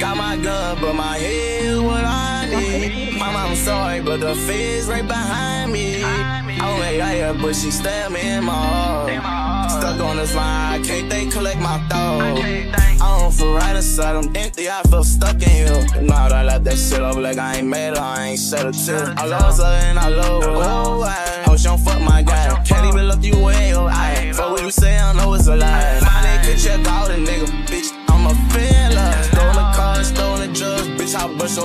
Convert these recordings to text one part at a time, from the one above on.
but my head what I need. Mama, I'm sorry, but the feds right behind me. I went here, but she stabbed me in my heart. Stuck on this line, I can't think, collect my thoughts. I don't feel right inside, I'm empty, I feel stuck in here. Now that I left that shit up like I ain't made her, I ain't a tear. I lost her and I love her. Oh, she don't fuck my guy.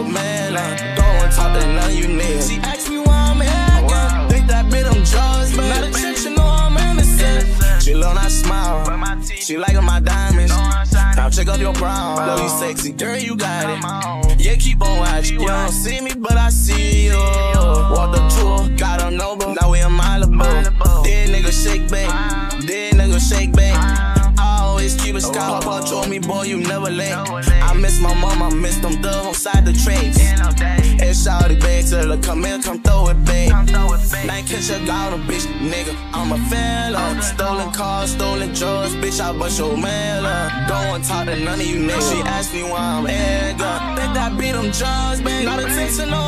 I bust your man. Don't talk to none of you niggas. She asked me why I'm here oh, again. Think that bitch, I'm drugs, but not a chick, she know I'm innocent. She love I smile. She liking my diamonds. Now check up your brown. Love you sexy, girl, you got it. Yeah, keep on watching. You don't see me, but I see you. Walk the tour, got a number. Now we in Malibu. Dead nigga shake back. Dead nigga shake back. I always keep a oh, scout. Papa told me, boy, you never late. Miss my mom, I miss them dove on side the traps. And shout it back till her come in, come throw it back. Now catch a got a bitch, nigga. I'm a fella. Stolen cars, stolen drugs, bitch. I bust your mail up. Don't want to talk to none of you niggas. She asked me why I'm egg up. Think that beat them drugs, man. Got attention, no,